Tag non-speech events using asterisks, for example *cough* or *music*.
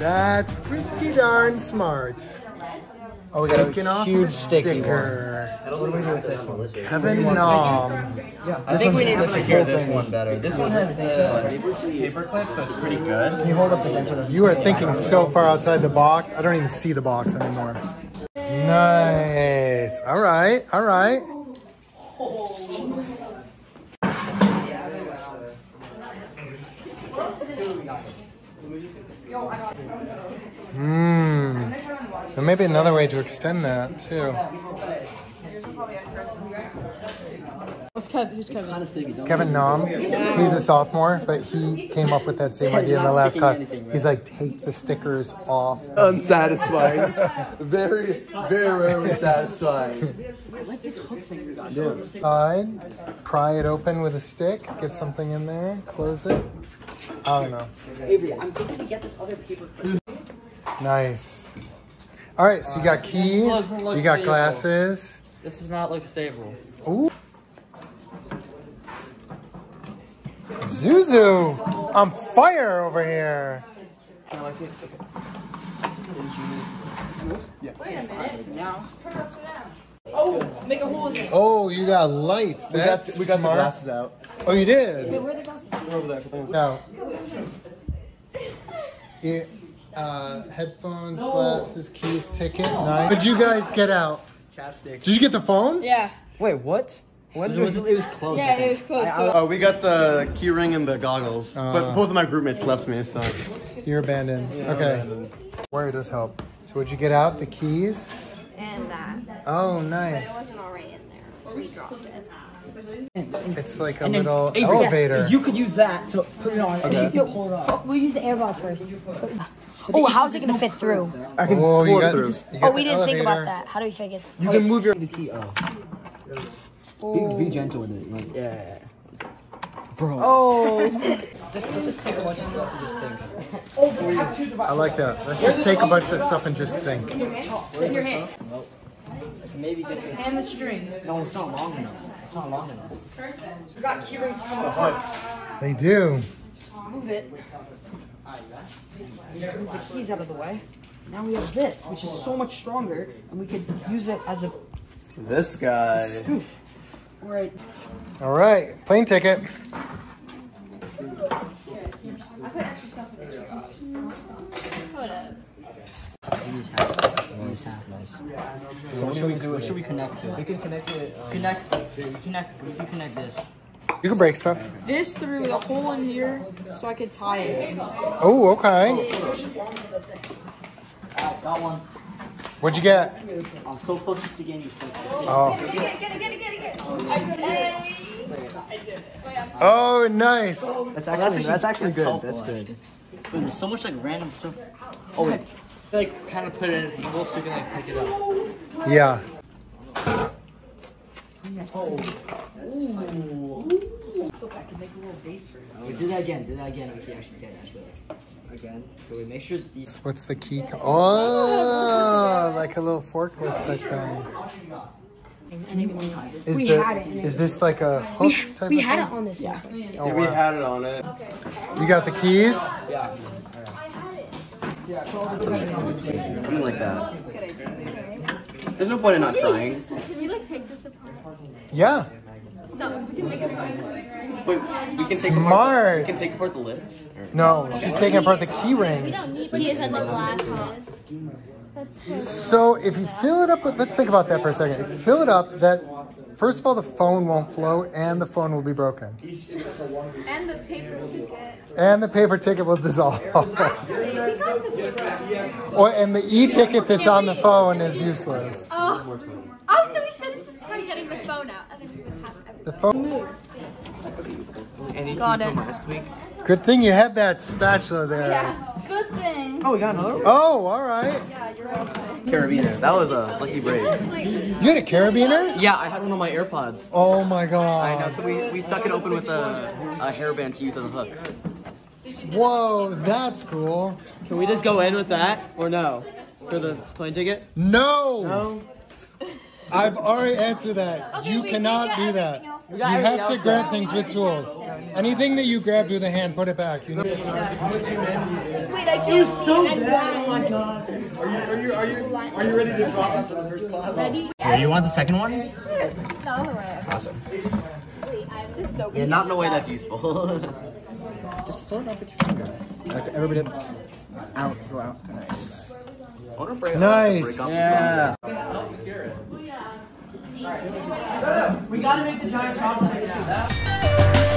That's pretty darn smart. Oh, we got a Taking off huge the sticky sticker. What do we do with this one? Kevin Nom. Yeah, I think we need to the secure this thing. one better. This one has the paper clip, so it's pretty good. Can you hold up the center? You are thinking so far outside the box. I don't even see the box anymore. Nice. All right. All right. Mmm. There may be another way to extend that too. What's Kevin? Who's Kevin? Kevin Nom, he's a sophomore, but he came up with that same idea in the last class. He's like, take the stickers off. Unsatisfying. very, very rarely satisfying. Side, pry it open with a stick, get something in there, close it. I don't know. Avery, I'm thinking to get this other paper clip. Nice. All right, so you got keys, you got stable. glasses. This does not look stable. Ooh. Zuzu, on fire over here. Wait a minute. Now. Turn it upside down. Oh, make a hole in it. Oh, you got lights. That's we got smart. the glasses out. Oh, you did? Where are the glasses? over No. Yeah, uh, headphones, glasses, keys, ticket. Nice. Did you guys get out? Chapstick. Did you get the phone? Yeah. Wait, what? What? It was, it was close. Yeah, it was close. So Oh, we got the key ring and the goggles, Uh. but both of my groupmates left me, so. You're abandoned. okay. Where does help? So what'd you get out? The keys? And that. Oh, But it nice. wasn't already in there. We dropped it. It's like a And then, little Avery, elevator. You could use that to put it on, and you can pull it off. We'll use the AirPods first. Oh, how's it gonna fit through? I can oh, pull it through. you Oh, we didn't think about that. How do we figure? It? You can move your the key. Oh. Be, be gentle with it. Like, yeah, yeah, yeah. Bro. Oh. Just, let's just take a bunch of stuff and just think. Oh, I like that. Let's just take a bunch of stuff and just think. In your hand. Maybe get the... And the string. No, it's not long enough. It's not long enough. We got key rings from the hut. They do. Just Move it. Just move the keys out of the way. Now we have this, which is so much stronger, and we could use it as a This guy. scoop. Right. All right. Plane ticket. Use half. Use half, nice. So what should we do? What should we connect to? We can connect to it. Um, connect. Connect. We can connect this. You can break stuff. This through the hole in here, so I could tie it. Oh, okay. Got one. What'd you get? I'm so close to getting you. Oh. Oh, nice. That's actually, that's actually good. That's good. But there's so much like random stuff. Oh wait. Like, kind of put it at an angle so you can like pick it up. Yeah. Oh. I can make a little base for it. Oh, do that again. Do that again. We can actually get that. Again. So we make sure these. What's the key? Oh, like a little forklift type thing. Is, We the, had it in it. is this like a hook type We of had thing? it on this. Yeah. Oh, Yeah, we oh, wow. had it on it. You got the keys? Something like that. There's no point in not trying. Can we like take this apart? Yeah. So we can make it. Wait, we can take Smart. we can take apart the lid. No, she's taking apart the key We ring. don't need keys and the glasses. So so if you fill it up with, let's think about that for a second. If you fill it up, that first of all, the phone won't flow and the phone will be broken. And the paper ticket. And the paper ticket will dissolve. We got the paper. or, and the e-ticket that's on the phone is useless. Oh. Oh, so we should have just tried getting the phone out and then we would have everything. The phone. Got it. Good thing you had that spatula there. Yeah. Good thing. Oh, we got another. one? Oh, all right. Yeah, you're okay. Carabiner. That was a lucky break. You had a carabiner? Yeah, I had one of my AirPods. Oh my god. I know, so we, we stuck it open with a, a hairband to use as a hook. Whoa, that's cool. Can we just go in with that or no? For the plane ticket? No. I've already answered that. you we cannot do that. Everything You have to grab things with tools. Anything that you grabbed with a hand, put it back. You know- Wait, I can't so bad. Oh my god. Are you are you are you are you ready to drop after the first class? Here, you want the second one? Awesome. This is so Yeah, not in a way that's useful. *laughs* Just pull it up with your finger. Like everybody out, go out. Nice. I wonder if Ray- Nice. Yeah. We gotta make the giant chocolate.